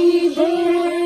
baby.